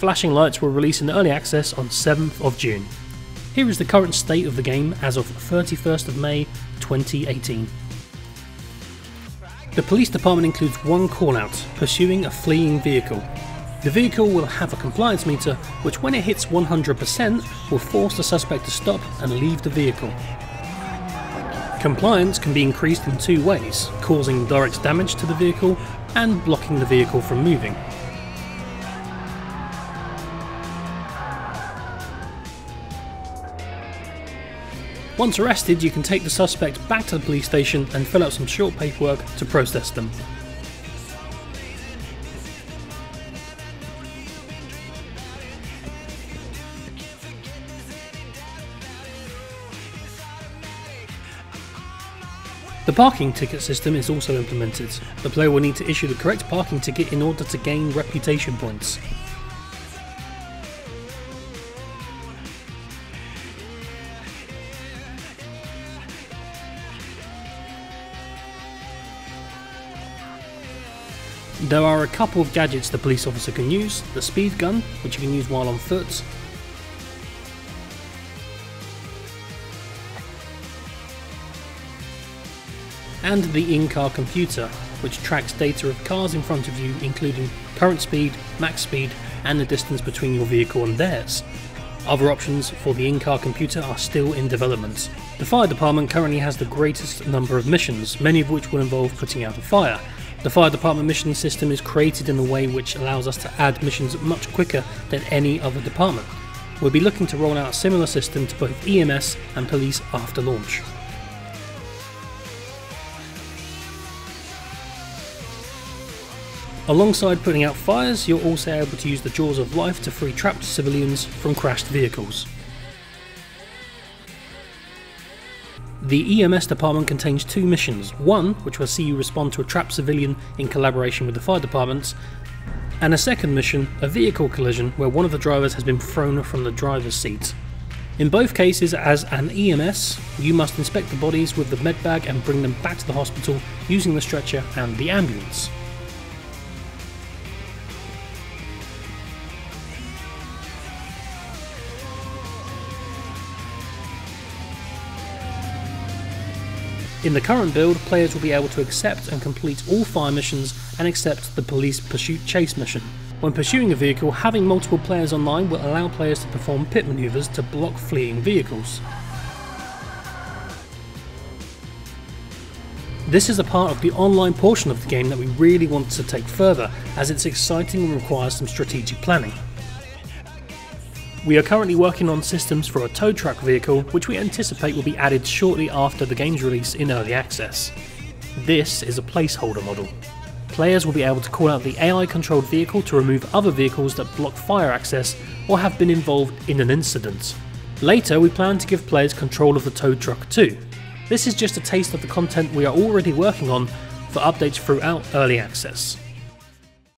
Flashing Lights will release in early access on 7th of June. Here is the current state of the game as of 31st of May 2018. The police department includes one callout, pursuing a fleeing vehicle. The vehicle will have a compliance meter which when it hits 100% will force the suspect to stop and leave the vehicle. Compliance can be increased in two ways, causing direct damage to the vehicle and blocking the vehicle from moving. Once arrested, you can take the suspect back to the police station and fill out some short paperwork to process them. The parking ticket system is also implemented. The player will need to issue the correct parking ticket in order to gain reputation points. There are a couple of gadgets the police officer can use, the speed gun, which you can use while on foot, and the in-car computer, which tracks data of cars in front of you including current speed, max speed, and the distance between your vehicle and theirs. Other options for the in-car computer are still in development. The fire department currently has the greatest number of missions, many of which will involve putting out a fire, the fire department mission system is created in a way which allows us to add missions much quicker than any other department. We'll be looking to roll out a similar system to both EMS and police after launch. Alongside putting out fires, you're also able to use the Jaws of Life to free trapped civilians from crashed vehicles. The EMS department contains two missions, one which will see you respond to a trapped civilian in collaboration with the fire departments, and a second mission, a vehicle collision where one of the drivers has been thrown from the driver's seat. In both cases, as an EMS, you must inspect the bodies with the medbag and bring them back to the hospital using the stretcher and the ambulance. In the current build, players will be able to accept and complete all fire missions and accept the police pursuit chase mission. When pursuing a vehicle, having multiple players online will allow players to perform pit maneuvers to block fleeing vehicles. This is a part of the online portion of the game that we really want to take further, as it's exciting and requires some strategic planning. We are currently working on systems for a tow truck vehicle, which we anticipate will be added shortly after the game's release in early access. This is a placeholder model. Players will be able to call out the AI controlled vehicle to remove other vehicles that block fire access or have been involved in an incident. Later, we plan to give players control of the tow truck too. This is just a taste of the content we are already working on for updates throughout early access.